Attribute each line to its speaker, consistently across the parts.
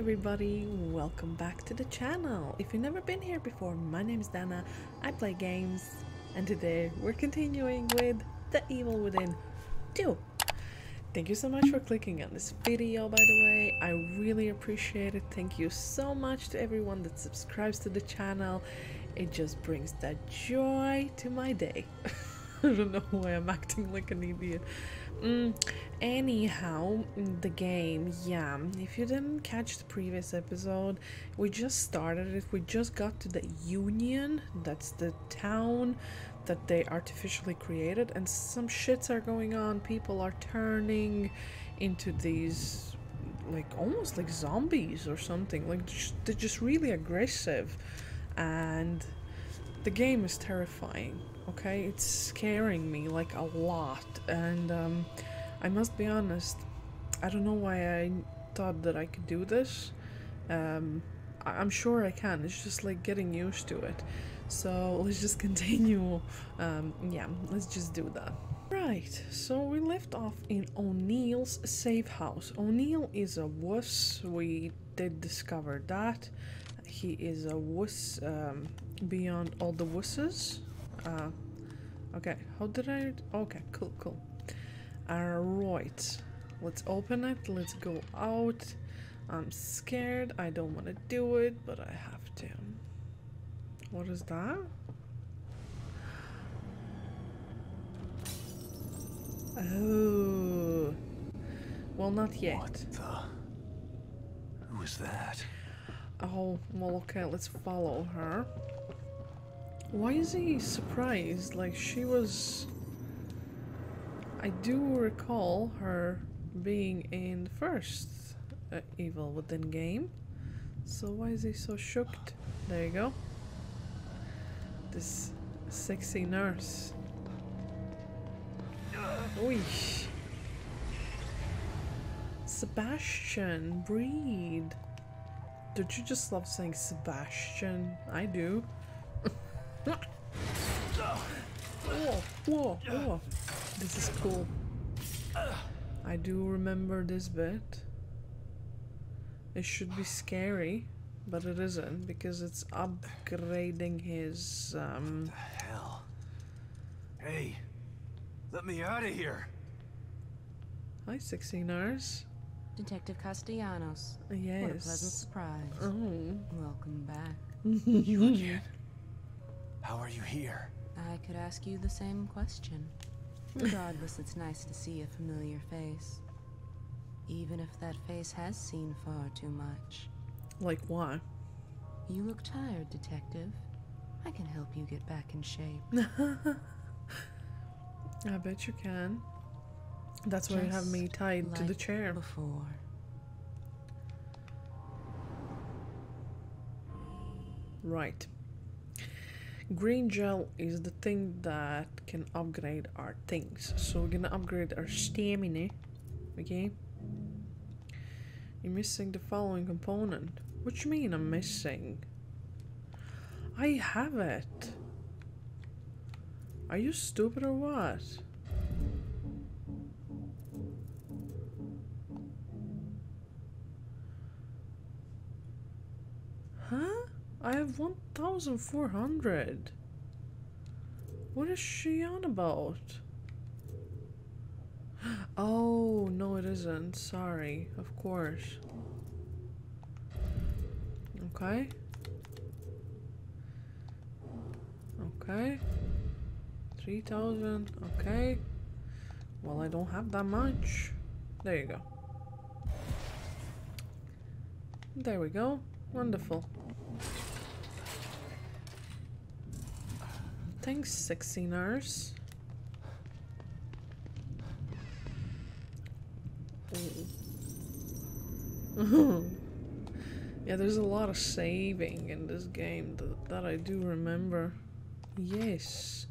Speaker 1: everybody, welcome back to the channel. If you've never been here before, my name is Dana, I play games, and today we're continuing with The Evil Within 2. Thank you so much for clicking on this video by the way, I really appreciate it. Thank you so much to everyone that subscribes to the channel. It just brings that joy to my day. I don't know why I'm acting like an idiot. Mm, anyhow, the game, yeah. If you didn't catch the previous episode, we just started it. We just got to the Union. That's the town that they artificially created, and some shits are going on. People are turning into these, like, almost like zombies or something. Like, they're just really aggressive. And the game is terrifying okay? It's scaring me like a lot, and um, I must be honest, I don't know why I thought that I could do this. Um, I- am sure I can, it's just like getting used to it. So let's just continue. Um, yeah, let's just do that. Right, so we left off in O'Neill's safe house. O'Neill is a wuss, we did discover that. He is a wuss um, beyond all the wusses. Uh, okay, how did I... Okay, cool, cool. Alright, let's open it, let's go out. I'm scared, I don't want to do it, but I have to. What is that? Oh. Well, not yet.
Speaker 2: What the? Who is that?
Speaker 1: Oh, well, okay, let's follow her. Why is he surprised? Like, she was... I do recall her being in the first uh, Evil Within game. So why is he so shocked? There you go. This sexy nurse. Oi. Sebastian, breed. Don't you just love saying Sebastian? I do. Whoa, whoa, whoa. This is cool. I do remember this bit. It should be scary, but it isn't because it's upgrading his um
Speaker 2: What the hell? Hey, let me out of here.
Speaker 1: Hi sexy nurse.
Speaker 3: Detective Castellanos.
Speaker 1: Yes.
Speaker 3: What a pleasant surprise.
Speaker 1: Oh.
Speaker 3: Welcome back.
Speaker 2: You again? How are you here?
Speaker 3: I could ask you the same question. Regardless, it's nice to see a familiar face. Even if that face has seen far too much.
Speaker 1: Like what?
Speaker 3: You look tired, Detective. I can help you get back in shape.
Speaker 1: I bet you can. That's why you have me
Speaker 3: Just
Speaker 1: tied to the chair.
Speaker 3: Before.
Speaker 1: Right. Green gel is the thing that can upgrade our things. So we're gonna upgrade our stamina. Okay? You're missing the following component. What you mean I'm missing? I have it. Are you stupid or what? Huh? I have 1,400. What is she on about? Oh, no, it isn't. Sorry. Of course. Okay. Okay. 3,000. Okay. Well, I don't have that much. There you go. There we go. Wonderful. Thanks, sexy nurse. Yeah, there's a lot of saving in this game that, that I do remember. Yes.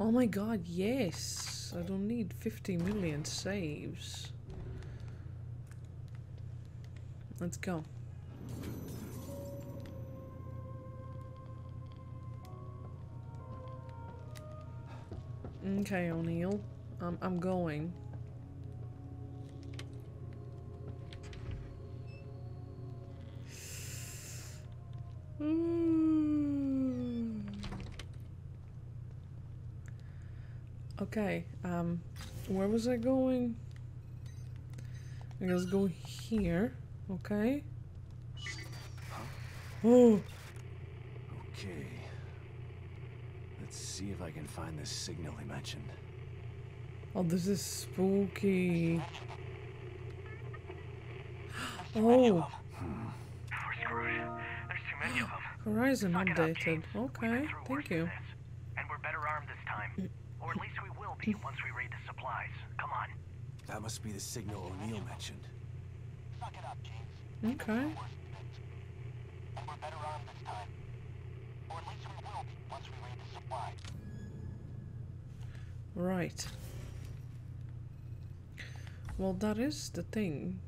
Speaker 1: Oh my god, yes. I don't need 50 million saves. Let's go. Okay, O'Neill. Um, I'm going. Mm. Okay, um, where was I going? I guess go here, okay? Oh!
Speaker 2: Okay. Let's see if I can find this signal he mentioned.
Speaker 1: oh, this is spooky. Oh,
Speaker 4: We're screwed. There's too many of them.
Speaker 1: Horizon
Speaker 4: Suck it up,
Speaker 1: updated. Okay,
Speaker 4: been through worse
Speaker 1: thank you.
Speaker 4: And we're better armed this time. Mm. Or at least we will be once we raid the supplies. Come on.
Speaker 2: That must be the signal O'Neill mentioned.
Speaker 4: Suck it up, James.
Speaker 1: Okay.
Speaker 4: And we're better armed this time. Or at least we will be once we raid the supplies.
Speaker 1: Right. Well, that is the thing.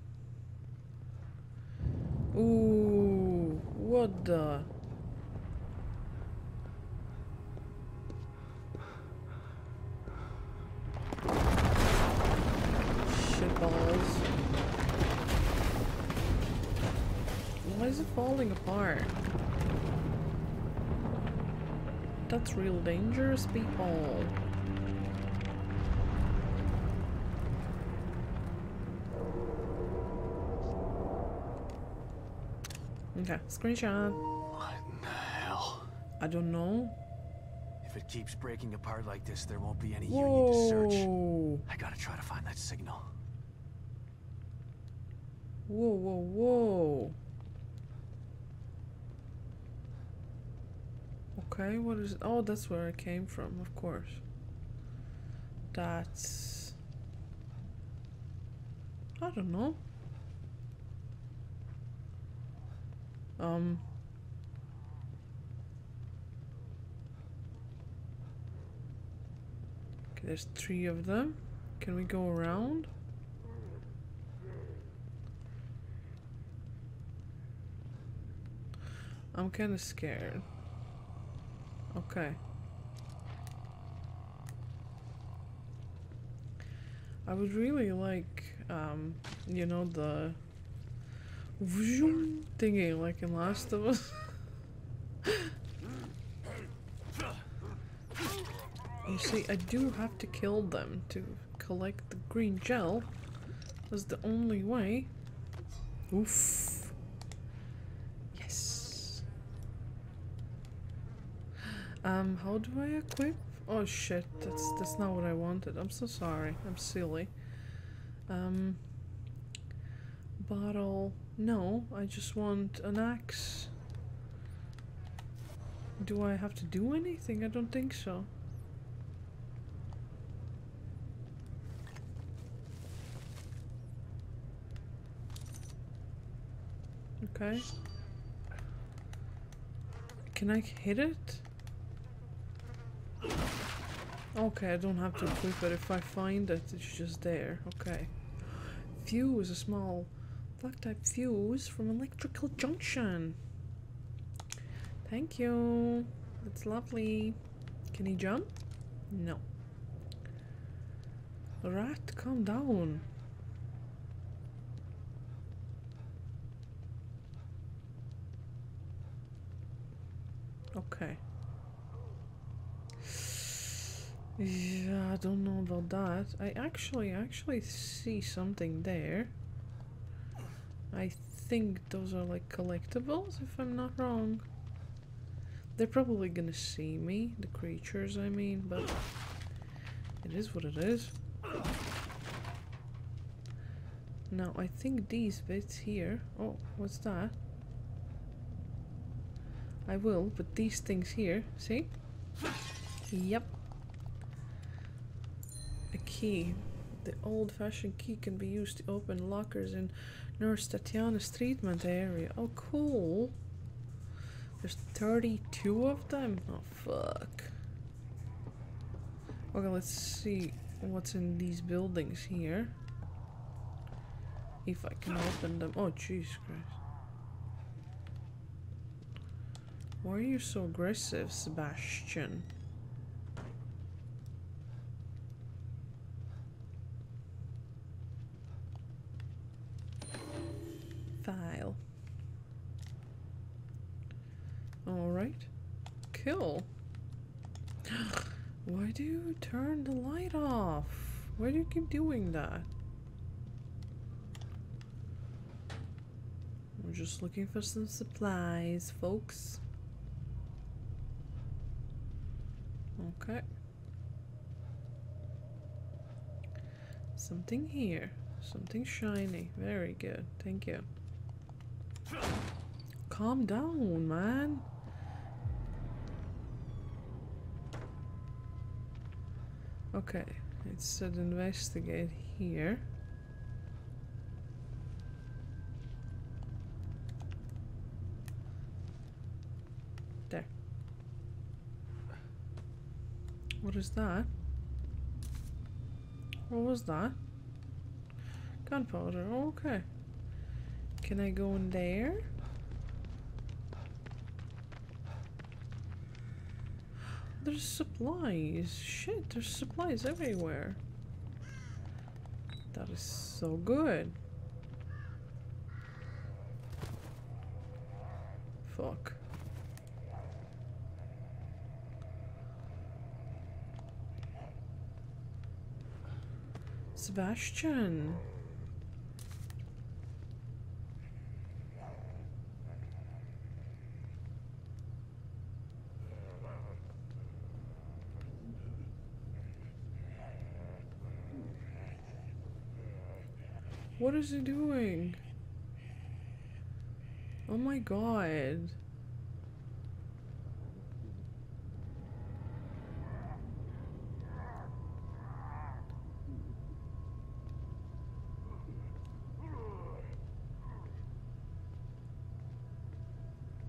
Speaker 1: Ooh, what the? Shitballs. Why is it falling apart? That's real dangerous, people. Okay, screenshot.
Speaker 2: What in the hell?
Speaker 1: I don't know.
Speaker 2: If it keeps breaking apart like this, there won't be any Union to search. I gotta try to find that signal.
Speaker 1: whoa, whoa, whoa. Okay, what is? It? Oh, that's where I came from, of course. That's. I don't know. Um. Okay, there's three of them. Can we go around? I'm kind of scared. Okay. I would really like, um, you know, the thingy like in Last of Us. you see, I do have to kill them to collect the green gel. That's the only way. Oof. Yes. Um, how do I equip? Oh shit, that's that's not what I wanted. I'm so sorry. I'm silly. Um bottle. No, I just want an axe. Do I have to do anything? I don't think so. Okay. Can I hit it? Okay, I don't have to equip it. If I find it, it's just there. Okay. Fuse, a small black type fuse from electrical junction. Thank you. That's lovely. Can he jump? No. Rat, calm down. Okay. Yeah, I don't know about that. I actually actually see something there. I think those are like collectibles, if I'm not wrong. They're probably gonna see me, the creatures, I mean, but it is what it is. Now, I think these bits here. Oh, what's that? I will, but these things here, see? Yep. Key. The old-fashioned key can be used to open lockers in Nurse Tatiana's treatment area. Oh, cool. There's 32 of them? Oh, fuck. Okay, let's see what's in these buildings here. If I can open them. Oh, Jesus Christ. Why are you so aggressive, Sebastian? Turn the light off? Why do you keep doing that? We're just looking for some supplies, folks. Okay. Something here. Something shiny. Very good. Thank you. Calm down, man. Okay, said investigate here. There. What is that? What was that? Gunpowder, okay. Can I go in there? There's supplies. Shit, there's supplies everywhere. That is so good. Fuck. Sebastian. What is he doing? Oh my god.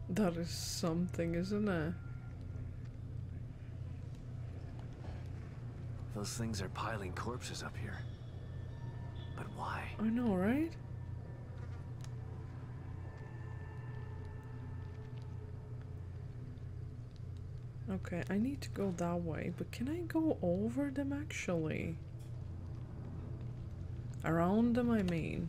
Speaker 1: That is something, isn't it?
Speaker 2: Those things are piling corpses up here.
Speaker 1: I know, right? Okay, I need to go that way, but can I go over them actually? Around them, I mean.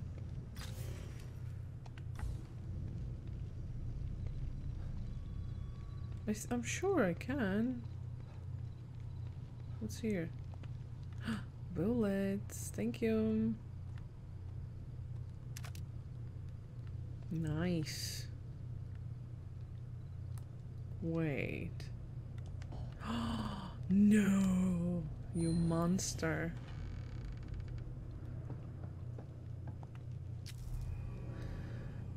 Speaker 1: I I'm sure I can. What's here? Bullets, thank you. Nice. Wait. no, you monster.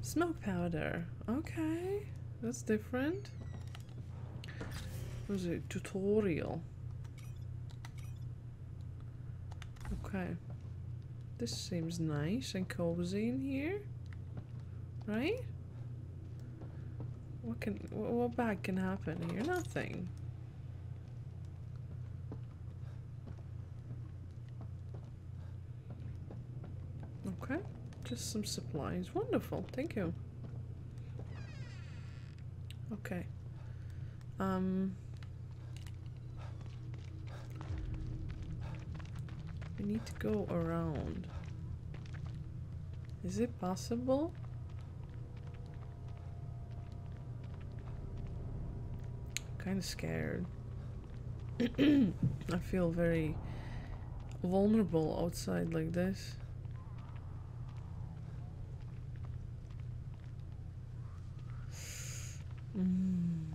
Speaker 1: Smoke powder. Okay, that's different. Was it tutorial? Okay. This seems nice and cozy in here. Right? What can what bad can happen here? Nothing. Okay, just some supplies. Wonderful, thank you. Okay. Um We need to go around. Is it possible? Kind of scared. I feel very vulnerable outside like this. Mm.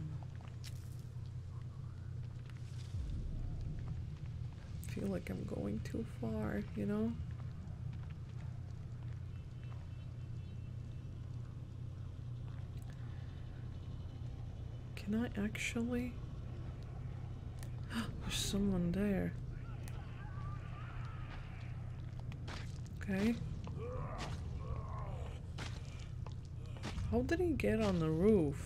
Speaker 1: Feel like I'm going too far, you know? Can I actually? There's someone there. Okay. How did he get on the roof?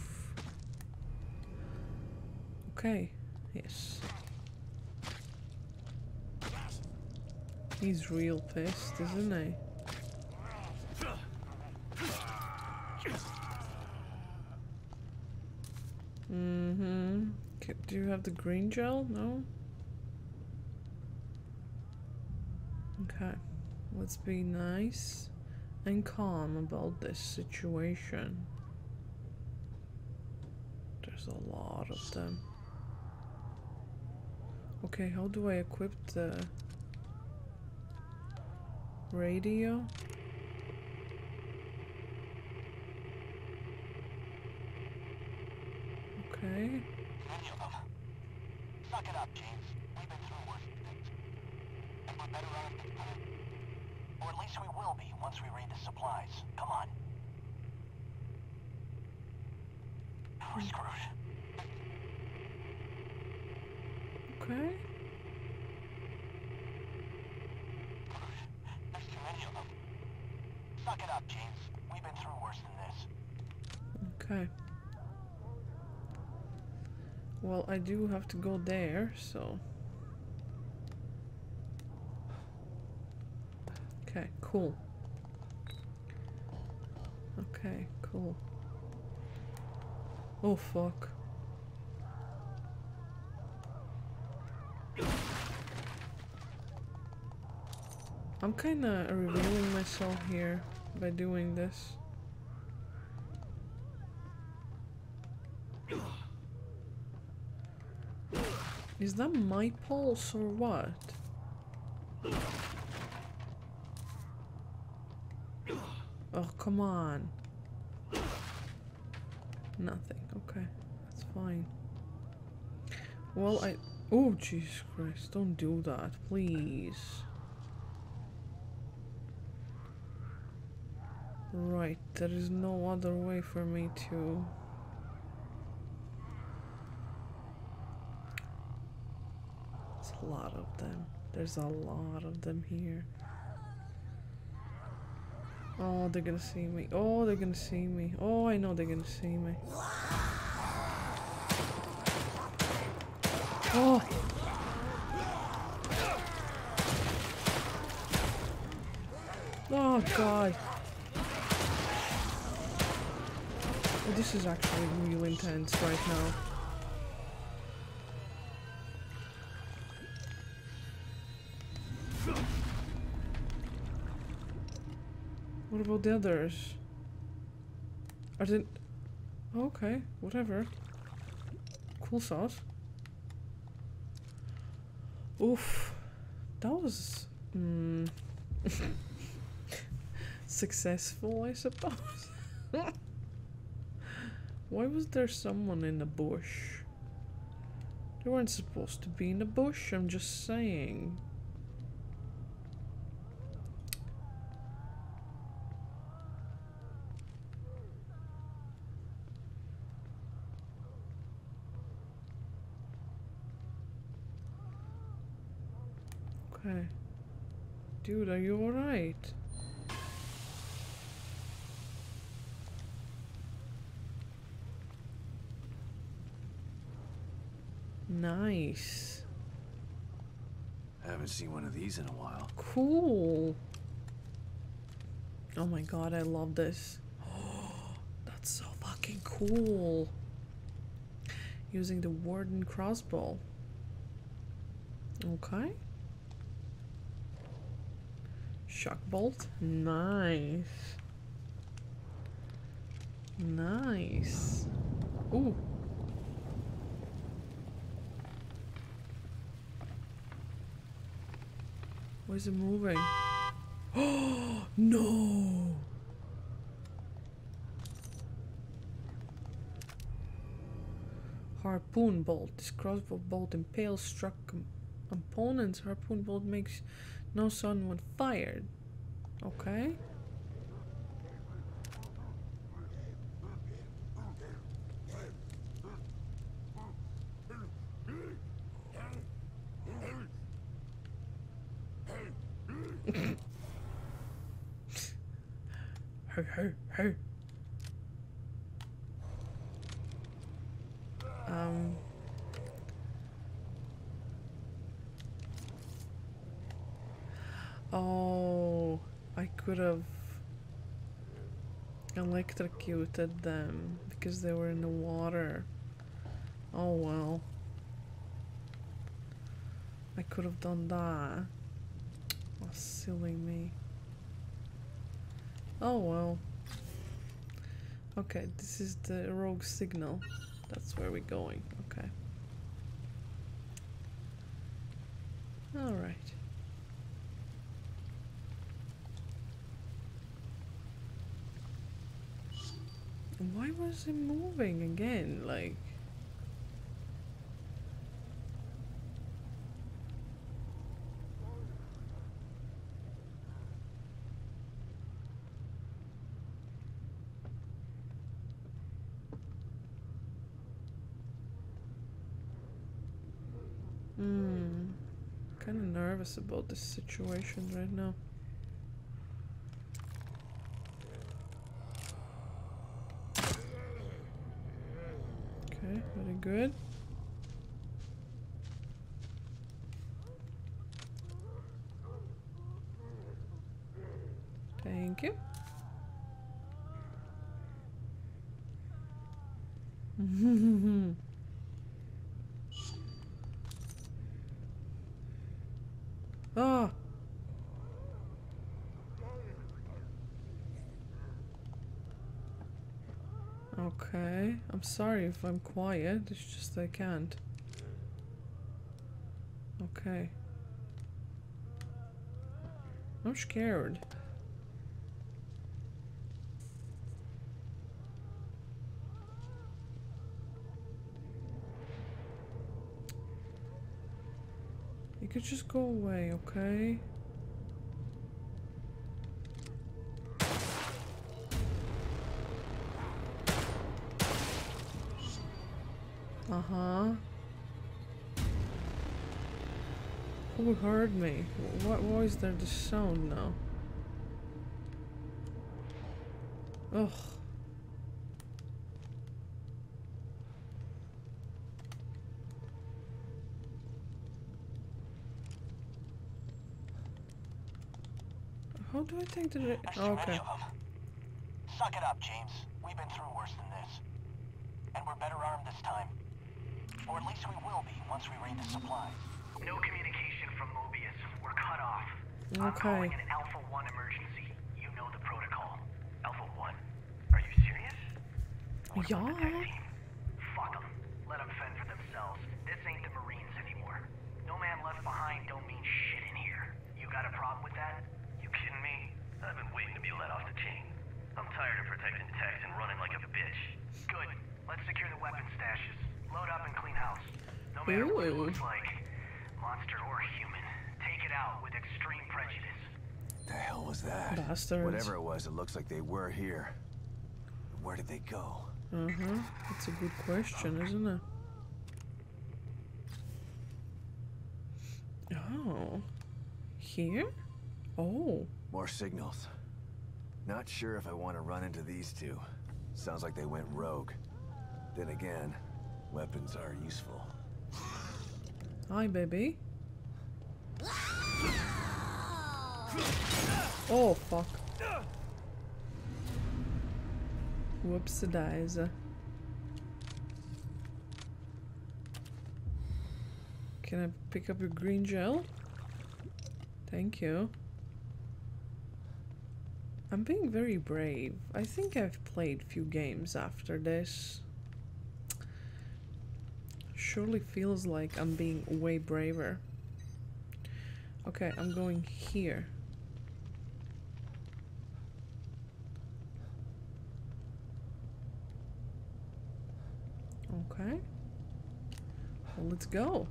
Speaker 1: Okay. Yes. He's real pissed, isn't he? Mm-hmm. K- Do you have the green gel? No? Okay. Let's be nice and calm about this situation. There's a lot of them. Okay, how do I equip the radio? Okay.
Speaker 4: Suck it up, James. We've been through worse things. And we're better armed this time. Or at least we will be once we raid the supplies. Come on. We're screwed.
Speaker 1: Okay.
Speaker 4: There's too many of them. Suck it up, James. We've been through worse than this.
Speaker 1: Okay. Well, I do have to go there, so. Okay, cool. Okay, cool. Oh, fuck. I'm kinda revealing myself here by doing this. Is that my pulse or what? Oh, come on. Nothing. Okay. That's fine. Well, I... Oh, Jesus Christ. Don't do that, please. Right. There is no other way for me to... There's a lot of them. There's a lot of them here. Oh, they're gonna see me. Oh, they're gonna see me. Oh, I know they're gonna see me. Oh! Oh, God. This is actually real intense right now. What about the others? Are they... Okay, whatever. Cool sauce. Oof. That was... Mm, successful, I suppose. Why was there someone in the bush? They weren't supposed to be in the bush, I'm just saying. Okay. Dude, are you alright? Nice.
Speaker 2: I haven't seen one of these in a while.
Speaker 1: Cool. Oh my god, I love this. That's so fucking cool. Using the Warden crossbow. Okay. Shock bolt. Nice. Nice. Ooh. Why is it moving? Oh no! Harpoon bolt. This crossbow bolt impales struck opponents. Harpoon bolt makes no sound when fired. Okay. Hey, hey, hey. Um. Oh, I could have electrocuted them because they were in the water. Oh well. I could have done that. Oh, silly me. Oh well. Okay, this is the rogue signal. That's where we're going. Okay. All Why was it moving again? Like. Hmm. Kind of nervous about this situation right now. Okay, very good. Thank you. Ah. Okay. I'm sorry if I'm quiet. It's just I can't. Okay. I'm scared. You could just go away, okay? Heard me? What why is there the sound now? Ugh. How do I take the...
Speaker 4: There's
Speaker 1: Okay.
Speaker 4: many of them. Suck it up, James. We've been through worse than this. And we're better armed this time. Or at least we will be once we raid the supplies.
Speaker 5: No communication from Mobius. We're cut off. I'm
Speaker 1: Okay.
Speaker 5: calling an Alpha 1 emergency. You know the protocol. Alpha 1? Are you serious? What about the
Speaker 1: Yeah.
Speaker 5: team? Fuck them. Let them fend for themselves. This ain't the Marines anymore. No man left behind don't mean shit in here. You got a problem with that? You kidding me? I've been waiting to be let off the chain. I'm tired of protecting techs and running like a bitch. Good. Let's secure the weapon stashes. Load up and clean house. No matter what it looks like, monster or human, take it out with extreme prejudice.
Speaker 2: The hell was that?
Speaker 1: Bastards.
Speaker 2: Whatever it was, it looks like they were here. Where did they go?
Speaker 1: Uh-huh. That's a good question, isn't it? Oh. Here? Oh.
Speaker 2: More signals. Not sure if I want to run into these two. Sounds like they went rogue. Then again, weapons are useful.
Speaker 1: Hi, baby. Oh, fuck. Whoops, daisy. Can I pick up your green gel? Thank you. I'm being very brave. I think I've played few games after this. Surely feels like I'm being way braver. Okay, I'm going here. Okay. Well, let's go.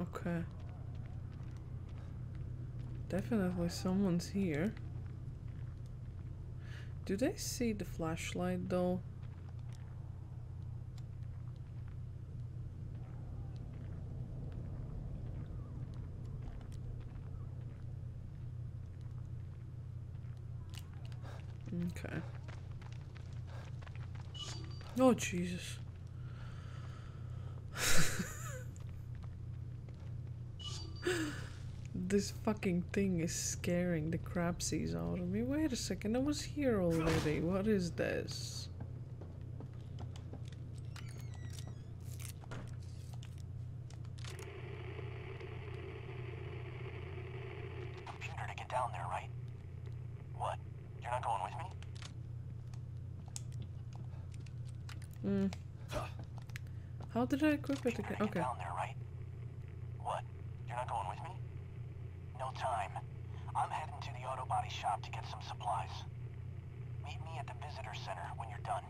Speaker 1: Okay. Definitely someone's here. Do they see the flashlight though? Okay. Oh Jesus. This fucking thing is scaring the crapsies out of me. Wait a second, I was here already. What is this?
Speaker 4: Computer to get down there, right? What? You're not going with me?
Speaker 1: Mm. How did I equip it again? Okay.
Speaker 4: down there, right? What? You're not going with me? No time. I'm heading to the auto body shop to get some supplies. Meet me at the visitor center when you're done.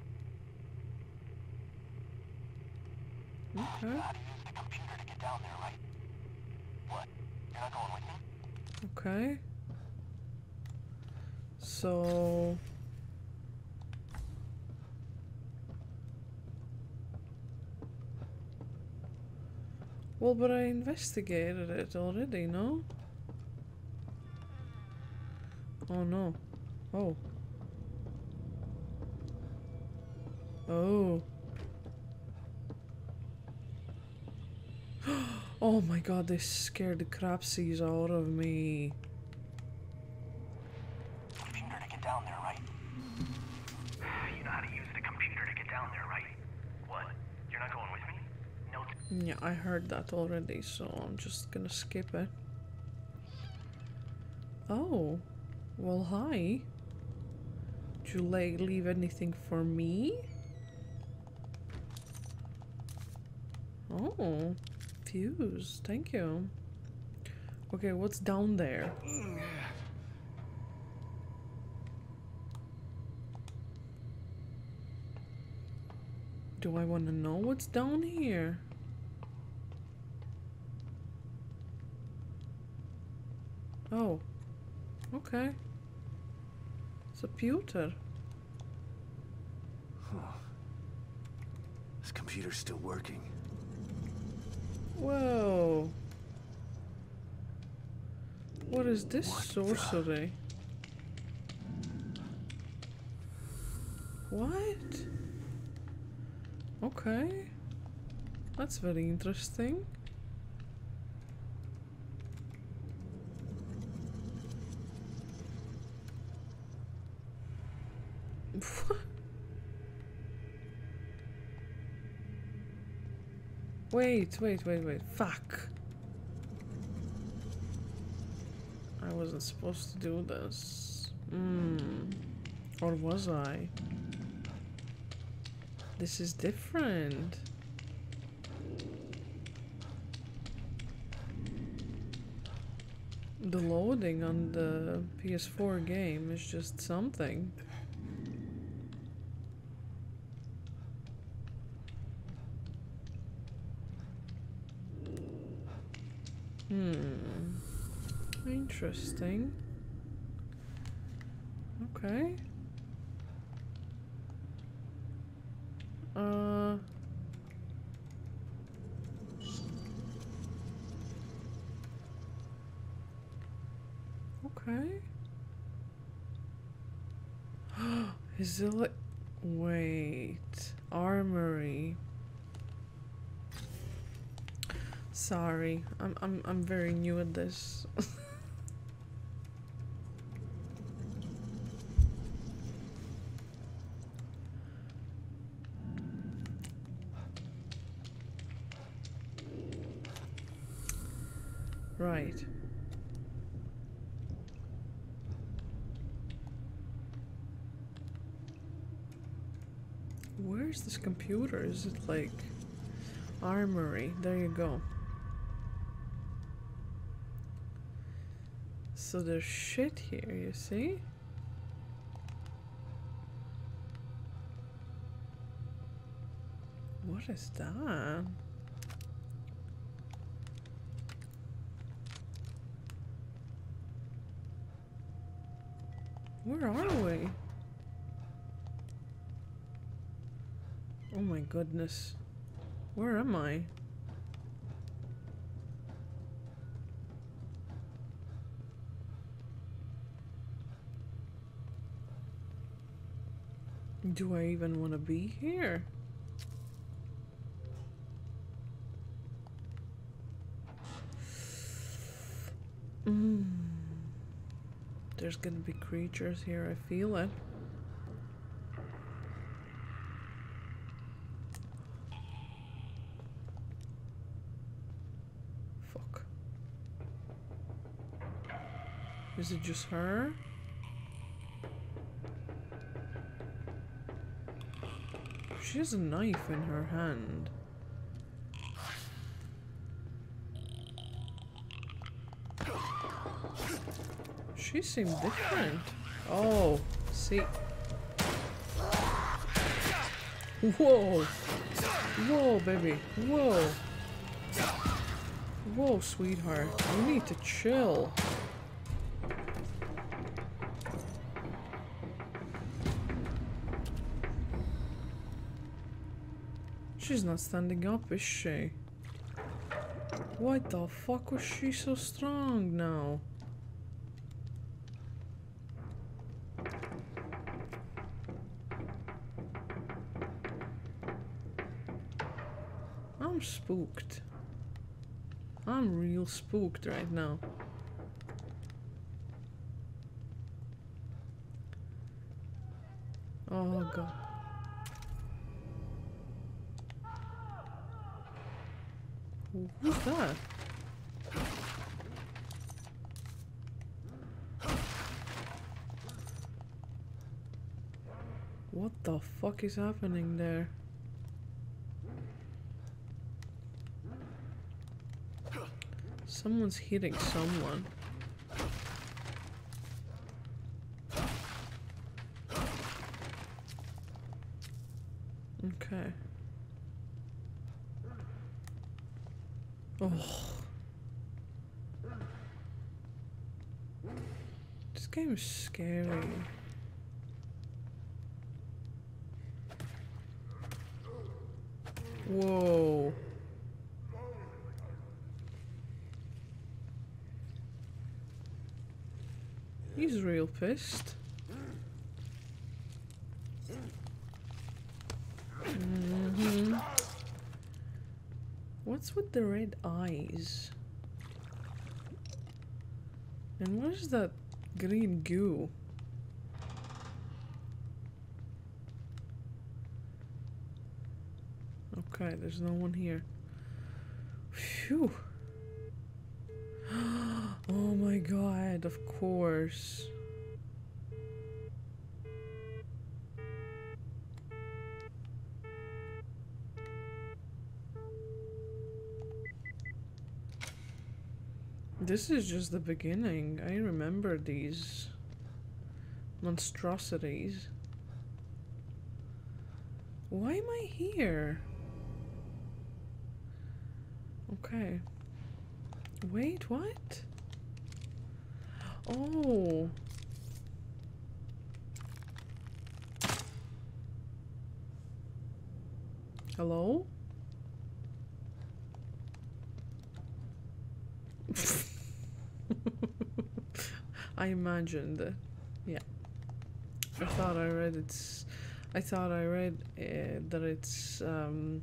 Speaker 4: You
Speaker 1: Okay.
Speaker 4: know how to use the computer to get down there, right? What? You're not going with me?
Speaker 1: Okay. So. Well, but I investigated it already, no? Oh no. Oh. Oh. oh my god, they scared the crapsies out of me.
Speaker 4: Computer to get down there, right?
Speaker 5: You know how to use the computer to get down there, right? What? You're not going with me? No.
Speaker 1: Yeah, I heard that already, so I'm just gonna skip it. Oh, well, hi. Did you like leave anything for me? Oh, fuse. Thank you. Okay, what's down there? Do I want to know what's down here? Oh, okay. It's a pewter.
Speaker 2: This computer's still working.
Speaker 1: Whoa. What is this
Speaker 2: What the-
Speaker 1: sorcery? What? Okay. That's very interesting. Wait, wait, wait, wait. Fuck. I wasn't supposed to do this. Hmm. Or was I? This is different. The loading on the PS4 game is just something. Hmm. Interesting. Okay. Uh. Okay. Is it like. Wait. Armory. Sorry, I'm I'm I'm very new at this. right. Where's this computer? Is it like armory? There you go. So there's shit here, you see? What is that? Where are we? Oh my goodness. Where am I? Do I even want to be here? Mm. There's gonna be creatures here, I feel it. Fuck. Is it just her? She has a knife in her hand. She seemed different. Oh, see. Whoa! Whoa, baby. Whoa. Whoa, sweetheart. You need to chill. She's not standing up, is she? Why the fuck was she so strong now? I'm spooked. I'm real spooked right now. Oh god. Who's that? What the fuck is happening there? Someone's hitting someone. Okay. Oh. This game is scary. Whoa. He's real pissed. Mhm. What's with the red eyes? And what is that green goo? Okay, there's no one here. Phew. Oh my god, of course. This is just the beginning. I remember these monstrosities. Why am I here? Okay. Wait, what? Oh. Hello? I imagined. Yeah. I thought I read it's. I thought I read uh, that it's. Um,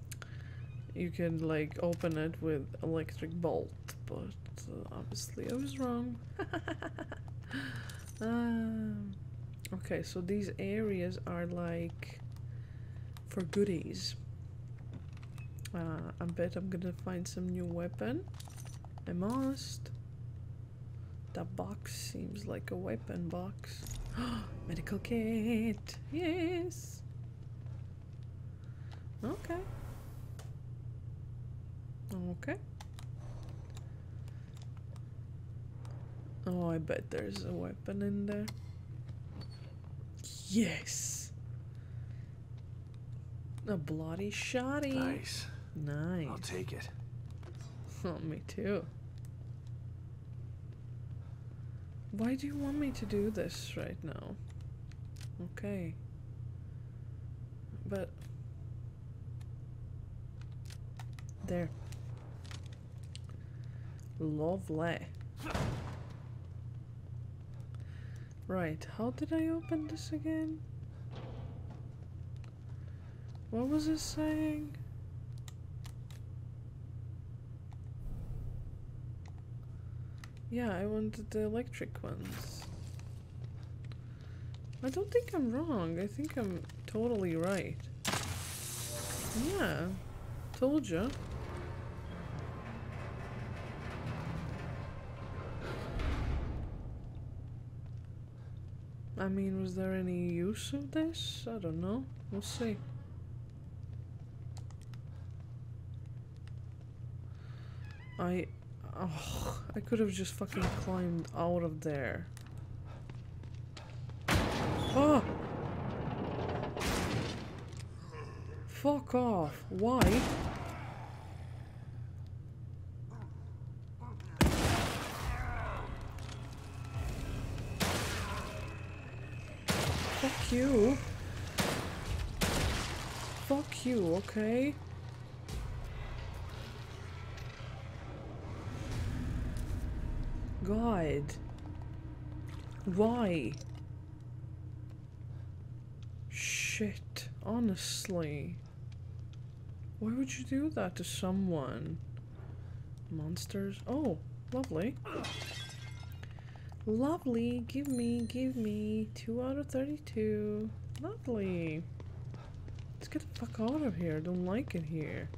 Speaker 1: you can like open it with electric bolt, but uh, obviously I was wrong. um, okay, so these areas are like for goodies. Uh, I bet I'm gonna find some new weapon. I must. That box seems like a weapon box. Medical kit. Yes. Okay. Okay. Oh, I bet there's a weapon in there. Yes. A bloody shotty.
Speaker 2: Nice.
Speaker 1: Nice.
Speaker 2: I'll take it.
Speaker 1: Oh, me too. Why do you want me to do this right now? Okay. But. There. Lovely. Right, how did I open this again? What was it saying? Yeah, I wanted the electric ones. I don't think I'm wrong. I think I'm totally right. Yeah. Told ya. I mean, was there any use of this? I don't know. We'll see. I Oh, I could have just fucking climbed out of there. Oh! Fuck off. Why? Fuck you. Fuck you, okay? God. Why? Shit, honestly. Why would you do that to someone? Monsters? Oh, lovely. Lovely, give me, give me. 2 out of 32. Lovely. Let's get the fuck out of here. Don't like it here.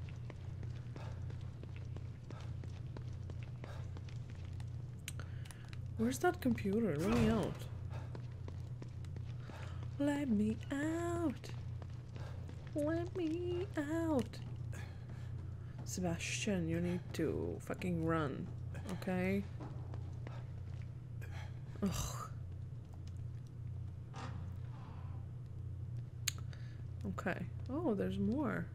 Speaker 1: Where's that computer? Let me out. Let me out. Let me out. Sebastian, you need to fucking run, okay? Ugh. Okay. Oh, there's more.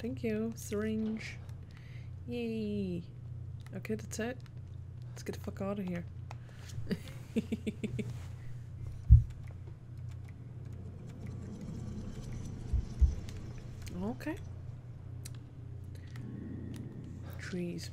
Speaker 1: Thank you. Syringe. Yay. Okay, that's it. Let's get the fuck out of here. okay. Trees.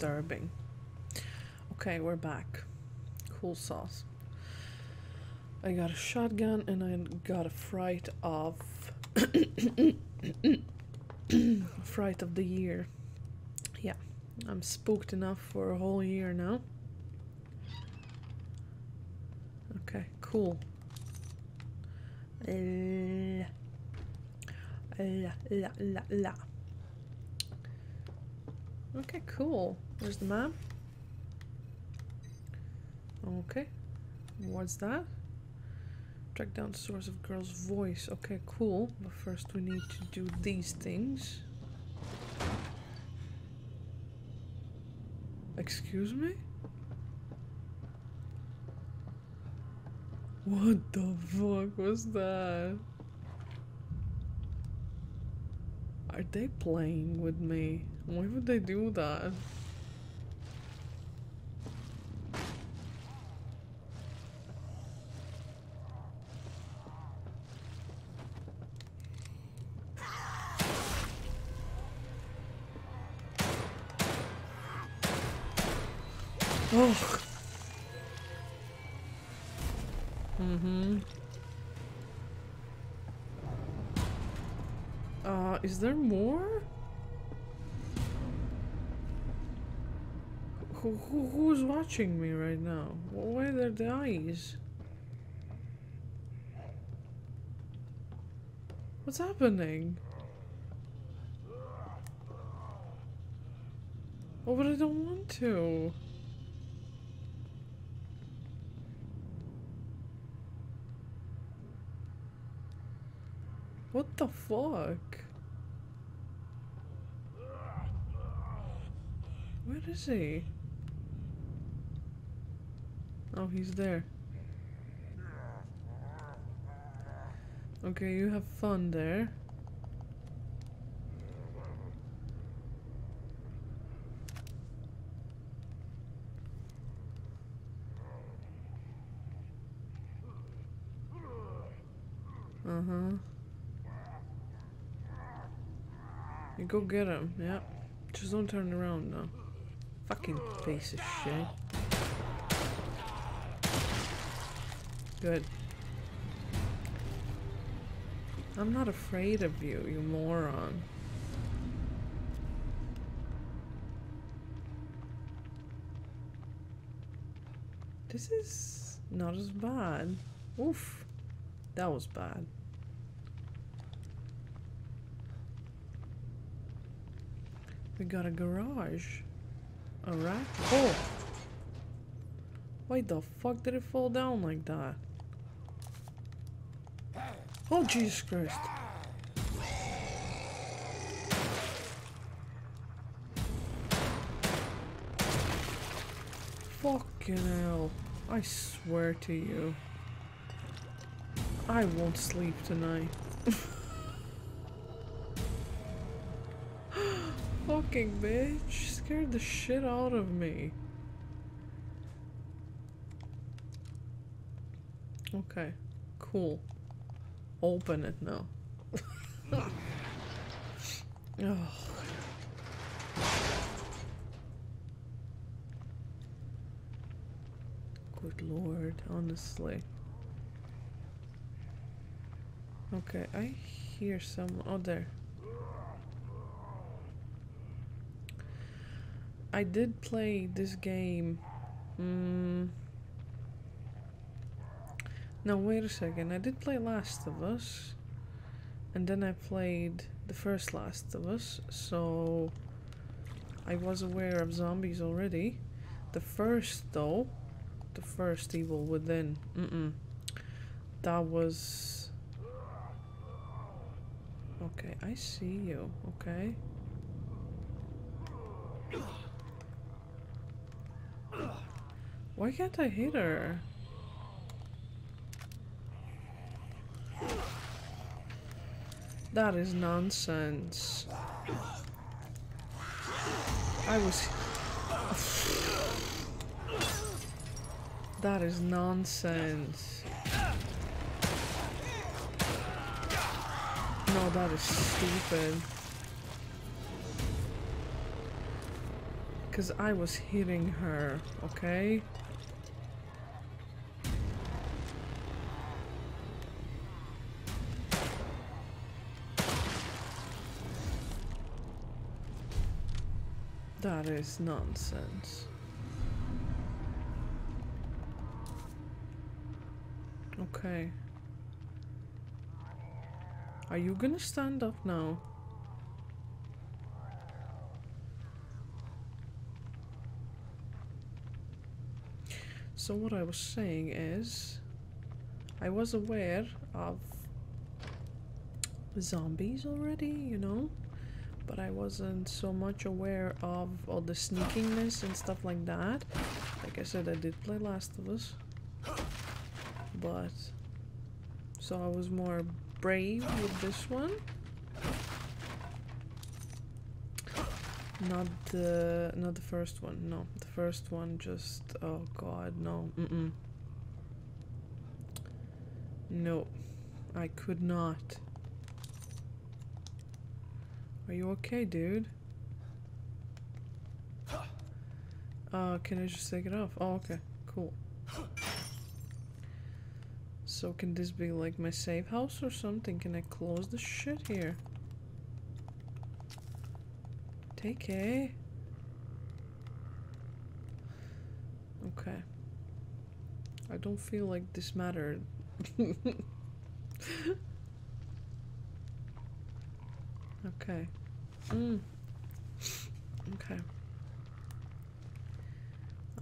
Speaker 1: Disturbing. Okay, we're back. Cool sauce. I got a shotgun and I got a fright of fright of the year. Yeah, I'm spooked enough for a whole year now. Okay, cool. La, la, la, la, la. Okay, cool. Where's the map? Okay. What's that? Track down the source of girl's voice. Okay, cool. But first we need to do these things. Excuse me? What the fuck was that? Are they playing with me? Why would they do that? Oh. Mm-hmm. Uh, is there more? Who, who, who's watching me right now? Why are the eyes? What's happening? Oh, but I don't want to. What the fuck? Where is he? Oh, he's there. Okay, you have fun there. Uh-huh. You go get him, yeah. Just don't turn around now. Fucking piece of shit. Good. I'm not afraid of you, you moron. This is not as bad. Oof. That was bad. We got a garage. Alright. Oh! Why the fuck did it fall down like that? Oh, Jesus Christ. Fucking hell. I swear to you. I won't sleep tonight. Fucking bitch. Scared the shit out of me. Okay. Cool. Open it now. oh. Good lord, honestly. Okay, I hear some. Oh, there. I did play this game. Mm. No, wait a second. I did play Last of Us. And then I played the first Last of Us. So I was aware of zombies already. The first, though, the first Evil Within, mm-mm. That was... Okay, I see you, okay? Why can't I hit her? That is nonsense. I was... That is nonsense. No, that is stupid. Because I was hitting her, okay? That is nonsense. Okay. Are you gonna stand up now? So what I was saying is I was aware of zombies already, you know? But I wasn't so much aware of all the sneakiness and stuff like that. Like I said, I did play Last of Us. But so I was more brave with this one. Not the not the first one. No, the first one just oh god, no. Mm -mm. No, I could not. Are you okay, dude? Uh, can I just take it off? Oh, okay, cool. So can this be like my safe house or something? Can I close the shit here? Take care. Okay. I don't feel like this mattered. okay. Mm. Okay.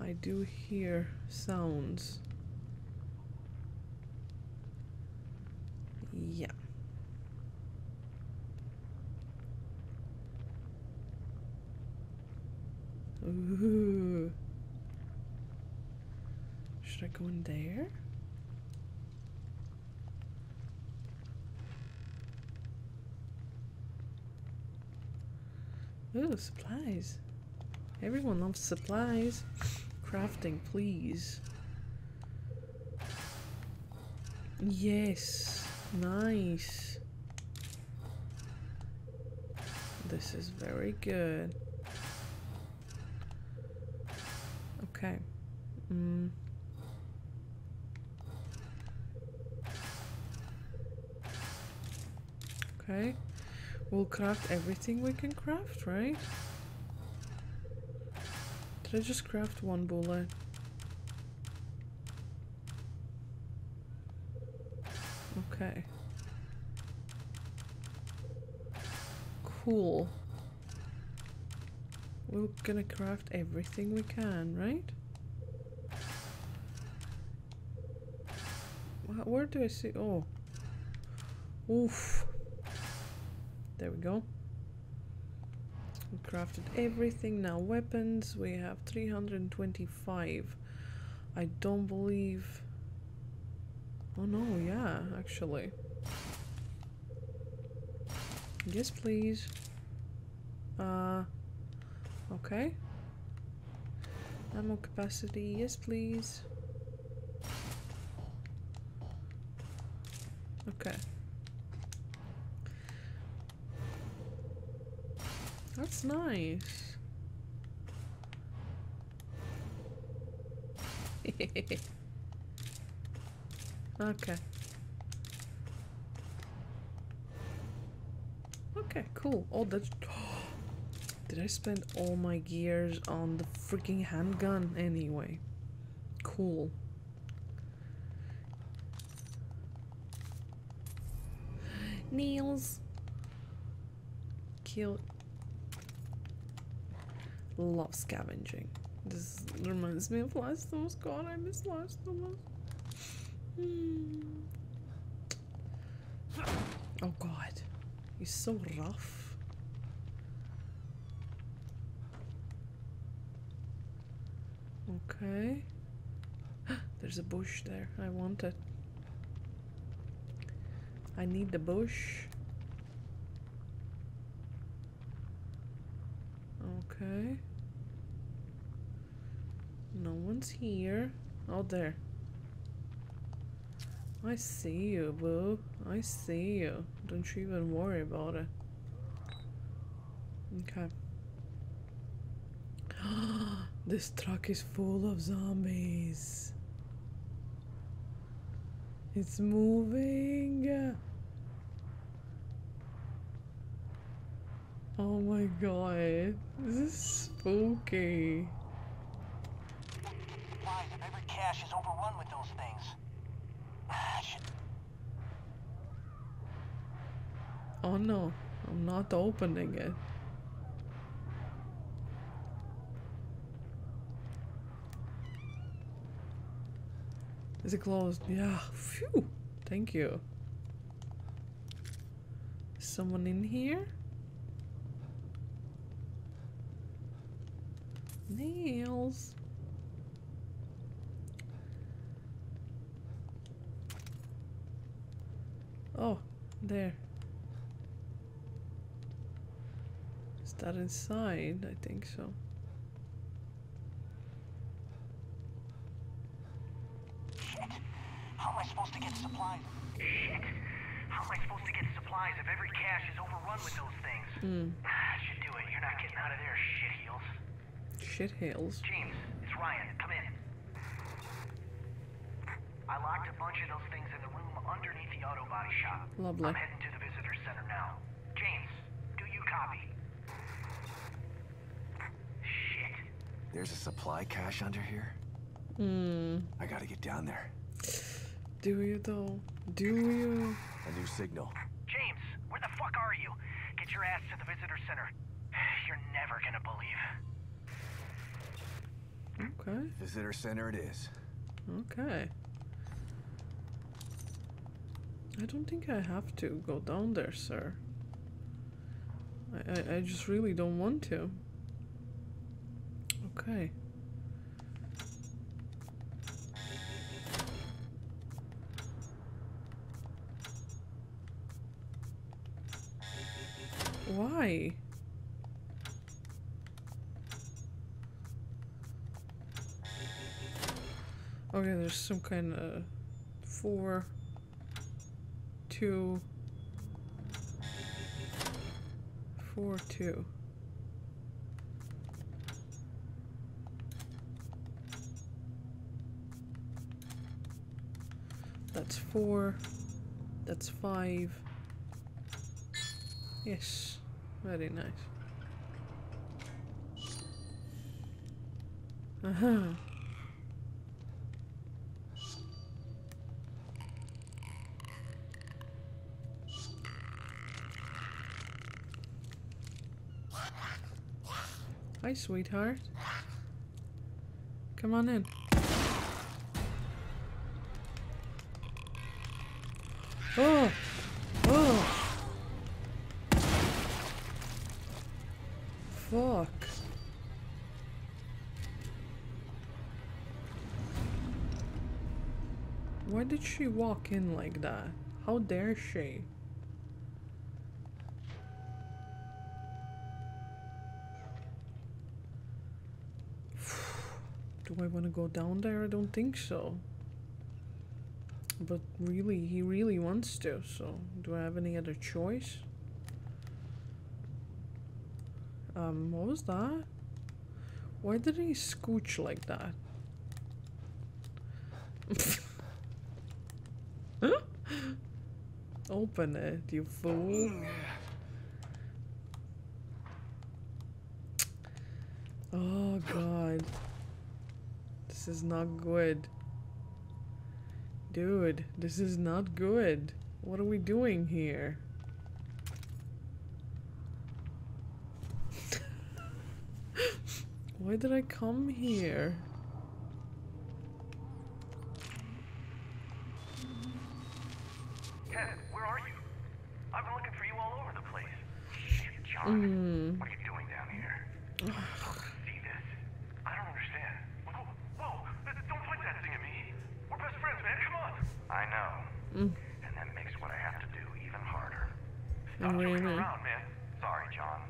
Speaker 1: I do hear sounds. Yeah. Ooh. Should I go in there? Ooh, supplies. Everyone loves supplies. Crafting, please. Yes. Nice. This is very good. Okay. Mm. Okay. We'll craft everything we can craft, right? Did I just craft one bullet? Okay. Cool. We're gonna craft everything we can, right? Where do I see? Oh. Oof. There we go. We crafted everything. Now weapons, we have 325. I don't believe... Oh no, yeah, actually. Yes, please. Uh, okay. Ammo capacity, yes, please. Okay. That's nice. okay. Okay, cool. Oh, that's. Did I spend all my gears on the freaking handgun anyway? Cool. Nails. Cute. Love scavenging. This reminds me of Last of. God, I miss Last of Us. Oh God, he's so rough. Okay. There's a bush there. I want it. I need the bush. Okay. No one's here. Oh, there. I see you, boo. I see you. Don't you even worry about it. Okay. this truck is full of zombies. It's moving. Oh my god. This is spooky.
Speaker 4: If every cache is overrun with those things. Ah, shit.
Speaker 1: Oh no, I'm not opening it. Is it closed? Yeah. Phew. Thank you. Is someone in here? Nails. Oh, there. Is that inside? I think so.
Speaker 4: Shit. How am I supposed to get supplies?
Speaker 5: Shit. How am I supposed to get supplies if every cache is overrun with those things?
Speaker 1: Hmm.
Speaker 5: Should do it. You're not getting out of there, shit heels.
Speaker 1: Shit hails.
Speaker 5: James, it's Ryan. Come in. I locked a bunch of those things in the room underneath the auto body shop.
Speaker 1: Lovely.
Speaker 5: I'm heading to the visitor center now. James, do you copy? Shit.
Speaker 2: There's a supply cache under here.
Speaker 1: Hmm.
Speaker 2: I gotta get down there.
Speaker 1: Do you though? Do you?
Speaker 2: A new signal.
Speaker 5: James, where the fuck are you? Get your ass to the visitor center. You're never gonna believe.
Speaker 1: Okay.
Speaker 2: Visitor center it is.
Speaker 1: Okay. I don't think I have to go down there, sir. I, I, I just really don't want to. Okay. Why? Okay, there's some kind of four, two, four, two. That's four. That's five. Yes, very nice. Uh Hi, sweetheart. Come on in. Oh! Oh! Fuck. Why did she walk in like that? How dare she? Do I want to go down there? I don't think so. But really, he really wants to, so do I have any other choice? Um, what was that? Why did he scooch like that? Huh? Open it, you fool. Oh god. This is not good. Dude, this is not good. What are we doing here? Why did I come here?
Speaker 5: Ted, where are you? I've been looking for you all over the place. Shit, John.
Speaker 1: Mm.
Speaker 5: What are you doing down here? See this? I don't understand. Whoa, whoa, th- don't point that thing at me. We're best friends, man. Come on. I know.
Speaker 1: Mm.
Speaker 5: And that makes what I have to do even harder.
Speaker 1: Oh,
Speaker 5: Stop joking
Speaker 1: really?
Speaker 5: around, man. Sorry, John.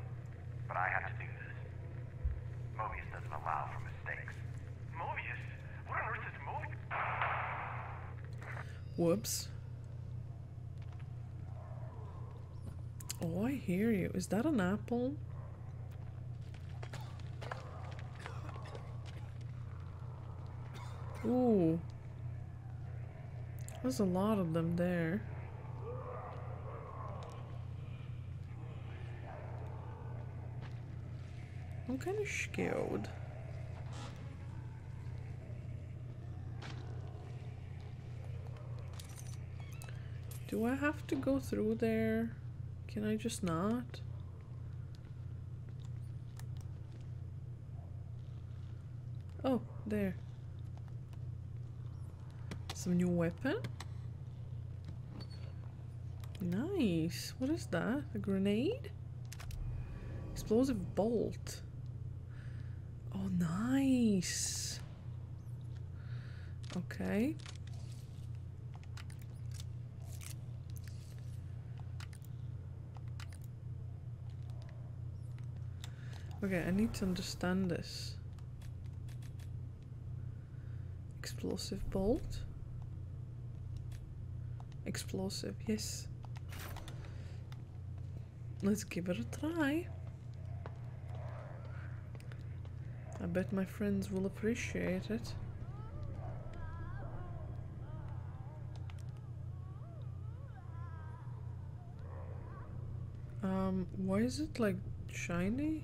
Speaker 5: But I have to do this. Mobius doesn't allow for mistakes. Mobius? What on earth is Mobius?
Speaker 1: Whoops. Oh, I hear you. Is that an apple? Ooh. There's a lot of them there. I'm kind of scared. Do I have to go through there? Can I just not? Oh, there. Some new weapon? Nice. What is that? A grenade? Explosive bolt. Oh, nice. Okay. Okay, I need to understand this. Explosive bolt. Explosive, yes. Let's give it a try. I bet my friends will appreciate it. Um, why is it like shiny?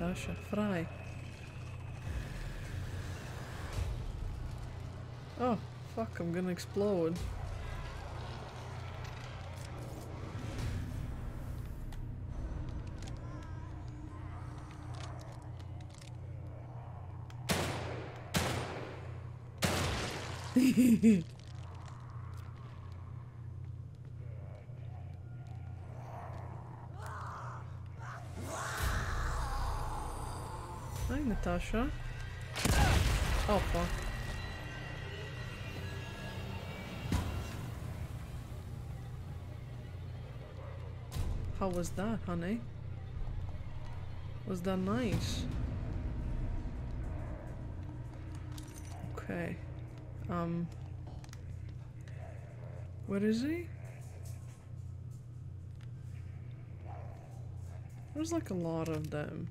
Speaker 1: Natasha, fry. Oh, fuck, I'm gonna explode. Hi, Natasha. Oh, fuck. How was that, honey? Was that nice? Okay. Um. Where is he? There's like a lot of them.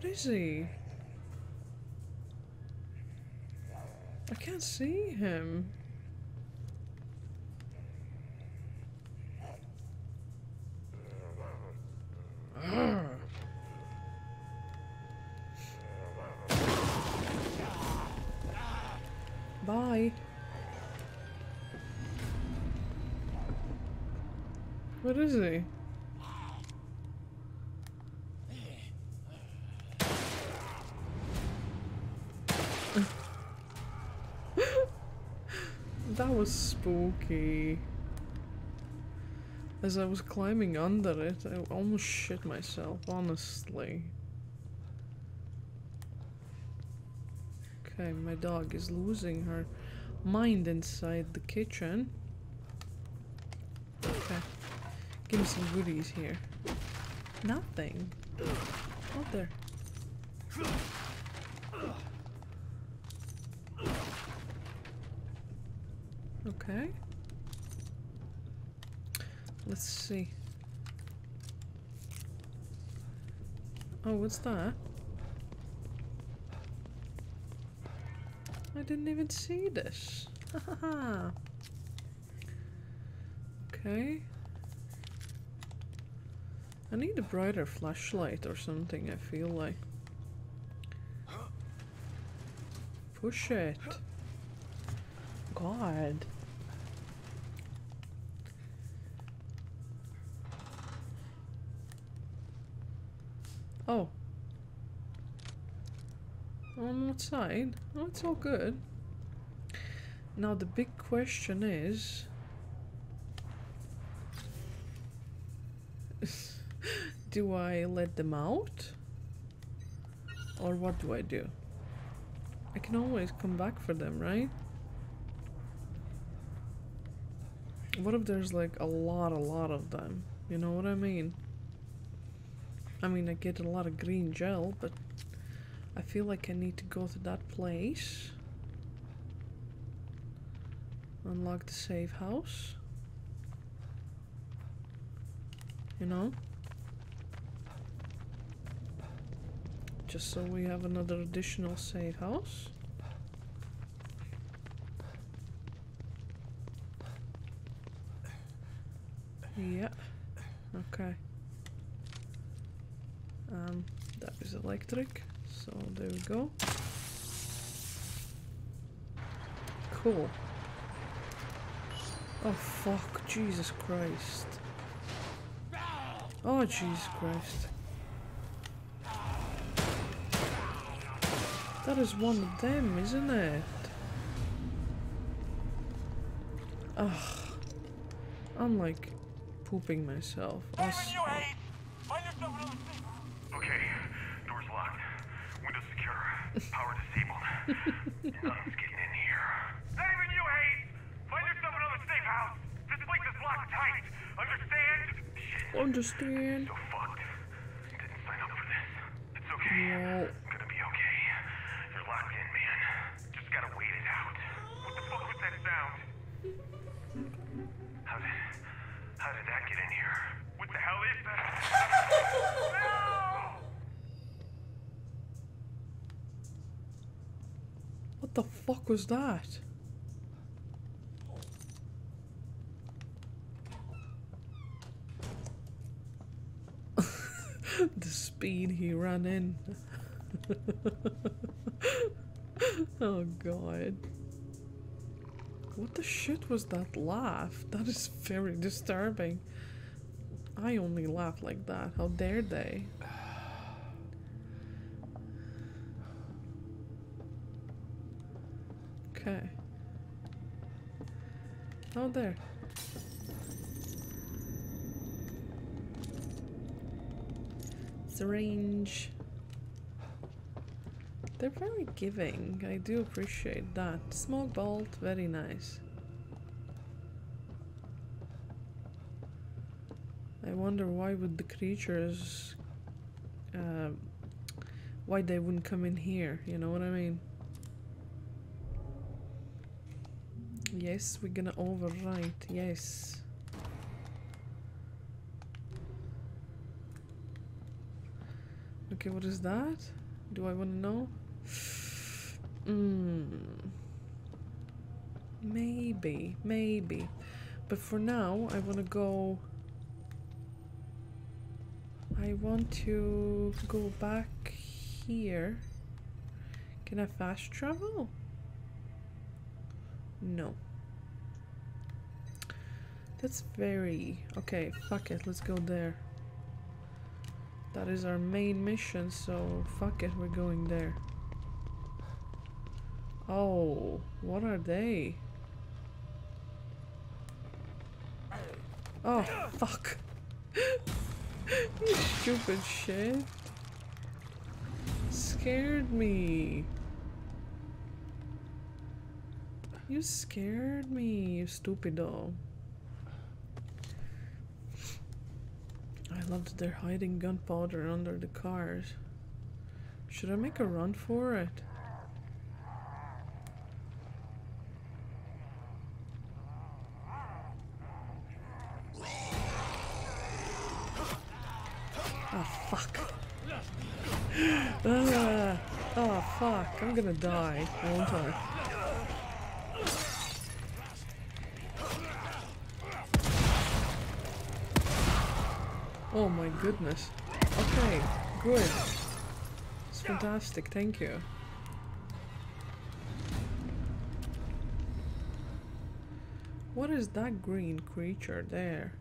Speaker 1: Where is he? I can't see him. Bye. What is he? that was spooky. As I was climbing under it, I almost shit myself, honestly. Okay, my dog is losing her mind inside the kitchen. Okay. Give me some goodies here. Nothing. Oh, there. Okay. Let's see. Oh, what's that? I didn't even see this. okay. I need a brighter flashlight or something, I feel like. Push it. God. Oh. On what side? Oh, it's all good. Now the big question is... do I let them out? Or what do I do? I can always come back for them, right? What if there's like a lot, a lot of them? You know what I mean? I mean, I get a lot of green gel, but I feel like I need to go to that place. Unlock the safe house. You know? Just so we have another additional safe house. Yeah. Okay. Um, that is electric. So there we go. Cool. Oh fuck, Jesus Christ. Oh Jesus Christ. That is one of them, isn't it? Ugh. I'm like pooping myself. Oh, I s-
Speaker 4: David, you hate! Find yourself another seat.
Speaker 5: Okay, door's locked. Windows secure. Power disabled. Nothing's getting in here. David, you hate! Find yourself another safe house. This place is locked tight. Understand? Shit,
Speaker 1: Understand?
Speaker 5: so fucked. Didn't sign up for this. It's okay.
Speaker 1: No.
Speaker 5: Gonna be okay. You're locked in, man. Just gotta wait it out. What the fuck was that sound? How did... How did that get in here? What the hell is that? no!
Speaker 1: What the fuck was that? the speed he ran in. oh god. What the shit was that laugh? That is very disturbing. I only laugh like that. How dare they? Okay. Oh, there. Syringe. They're very giving. I do appreciate that. Smoke bolt, very nice. I wonder why would the creatures uh, why they wouldn't come in here, you know what I mean? Yes, we're gonna overwrite, yes. Okay, what is that? Do I want to know? Hmm. Maybe, maybe. But for now, I want to go... I want to go back here. Can I fast travel? No. That's very... Okay, fuck it, let's go there. That is our main mission, so fuck it, we're going there. Oh, what are they? Oh, fuck. you stupid shit. Scared me. You scared me, you stupid doll. I love that they're hiding gunpowder under the cars. Should I make a run for it? Oh fuck. Ah, oh fuck, I'm gonna die, won't I? Oh my goodness. Okay, good. It's fantastic, thank you. What is that green creature there?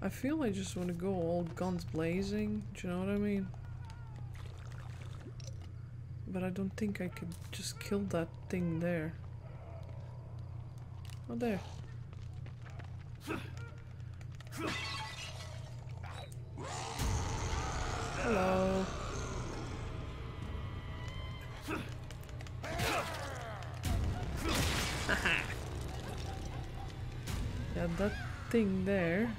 Speaker 1: I feel I just want to go all guns blazing, do you know what I mean? But I don't think I could just kill that thing there. Oh, there. Hello. yeah, that thing there.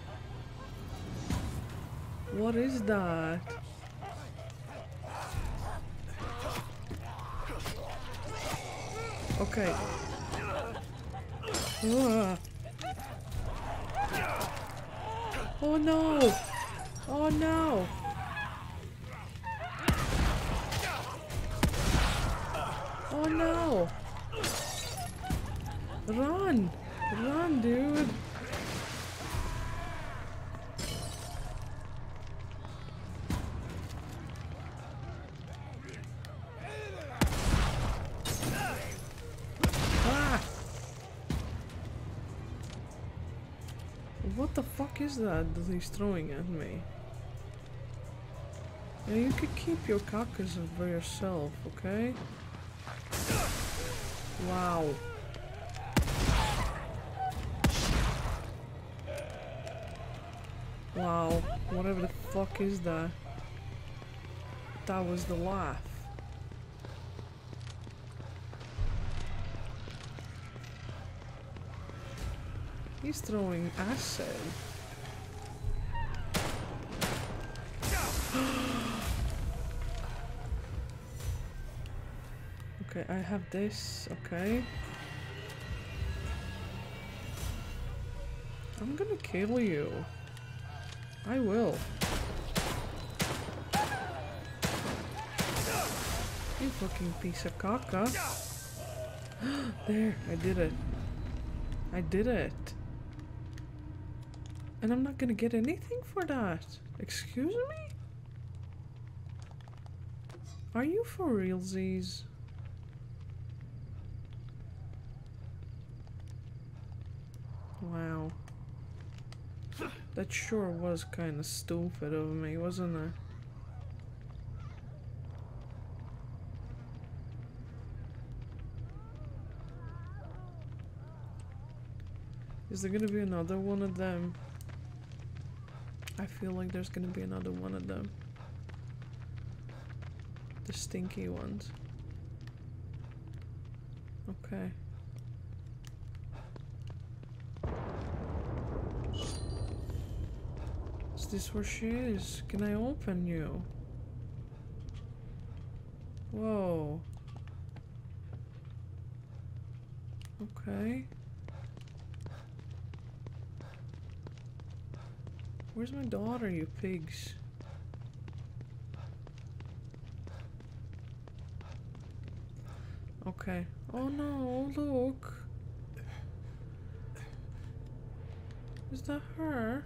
Speaker 1: What is that? Okay. Oh no! Oh no! Oh no! Run! Run, dude! That he's throwing at me? Yeah, you could keep your caucus for yourself, okay? Wow. Wow, whatever the fuck is that? That was the laugh. He's throwing acid. Okay, I have this, okay. I'm gonna kill you. I will. You fucking piece of caca. there, I did it. I did it. And I'm not gonna get anything for that. Excuse me? Are you for realsies? Wow. That sure was kind of stupid of me, wasn't it? Is there gonna be another one of them? I feel like there's gonna be another one of them. The stinky ones. Okay. This where she is? Can I open you? Whoa. Okay. Where's my daughter, you pigs? Okay. Oh no, look. Is that her?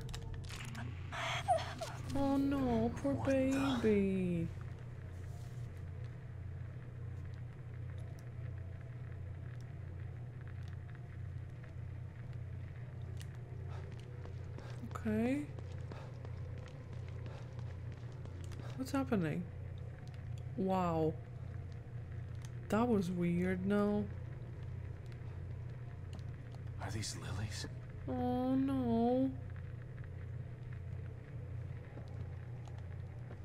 Speaker 1: Oh no, poor baby. Okay. What's happening? Wow. That was weird, no?
Speaker 2: Are these lilies?
Speaker 1: Oh no.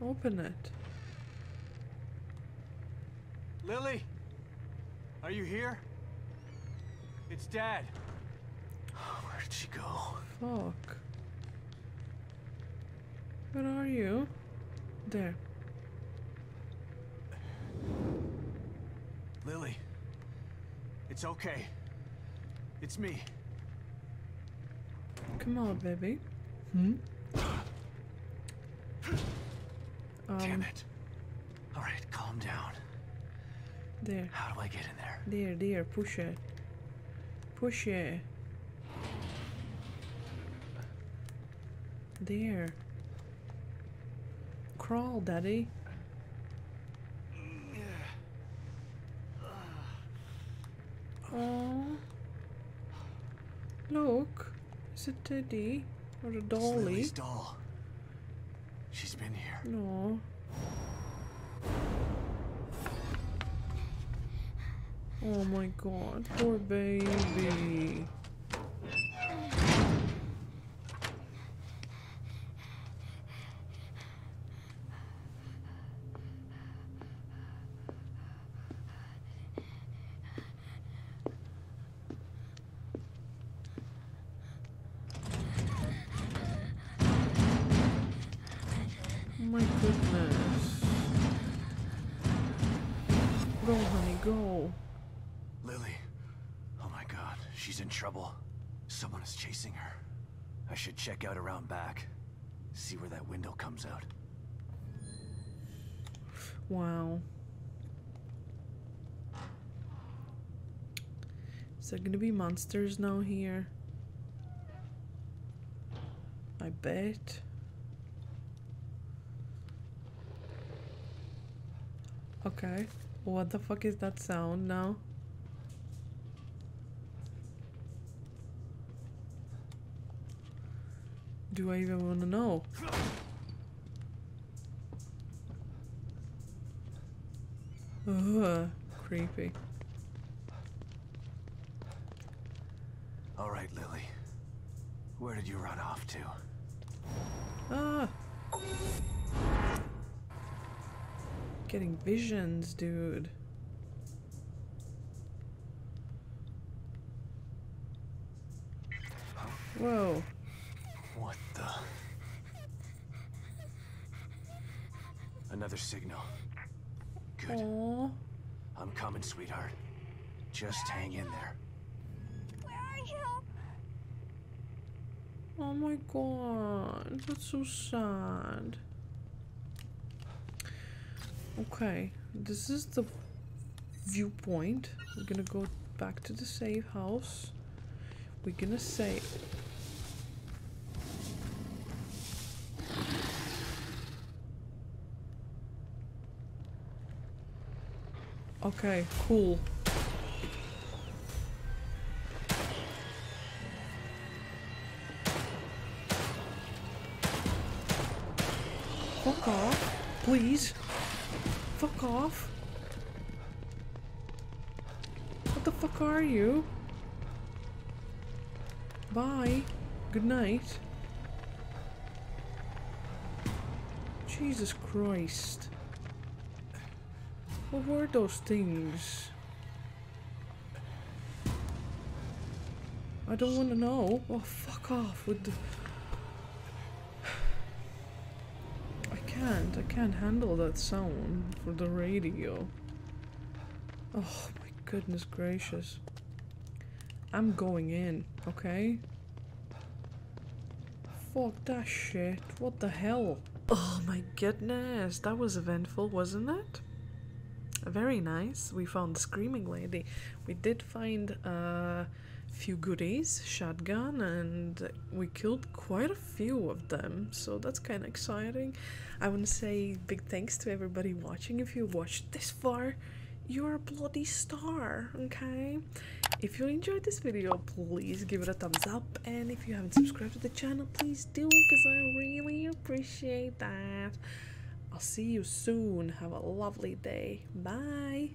Speaker 1: Open it.
Speaker 2: Lily? Are you here? It's Dad. Where did she go?
Speaker 1: Fuck. Where are you? There.
Speaker 2: Lily. It's okay. It's me.
Speaker 1: Come on, baby. Hmm?
Speaker 2: Damn
Speaker 1: Um,
Speaker 2: it. All right, calm down.
Speaker 1: there.
Speaker 2: How do I get in there?
Speaker 1: There, there, push it. Push it. There. Crawl, daddy. Oh. Look. Is it Teddy? Or a
Speaker 2: It's
Speaker 1: dolly?
Speaker 2: Lily's doll. She's been here.
Speaker 1: No. Oh my god, poor baby. There gonna be monsters now here? I bet. Okay. What the fuck is that sound now? Do I even want to know? Ugh, creepy.
Speaker 2: All right, Lily. Where did you run off to?
Speaker 1: Ah! Getting visions, dude. Whoa.
Speaker 2: What the? Another signal. Good.
Speaker 1: Aww.
Speaker 2: I'm coming, sweetheart. Just hang in there.
Speaker 6: You?
Speaker 1: Oh my god. That's so sad. Okay. This is the viewpoint. We're gonna go back to the safe house. We're gonna save. Okay, cool. Please. Fuck off. What the fuck are you? Bye. Good night. Jesus Christ. What were those things? I don't want to know. Oh, fuck off with the. can't. I can't handle that sound for the radio. Oh my goodness gracious. I'm going in, okay? Fuck that shit. What the hell? Oh my goodness. That was eventful, wasn't it? Very nice. We found screaming lady. We did find a few goodies, shotgun, and we killed quite a few of them. So that's kind of exciting. I want to say big thanks to everybody watching. If you watched this far, you're a bloody star, okay? If you enjoyed this video, please give it a thumbs up. And if you haven't subscribed to the channel, please do, because I really appreciate that. I'll see you soon. Have a lovely day. Bye.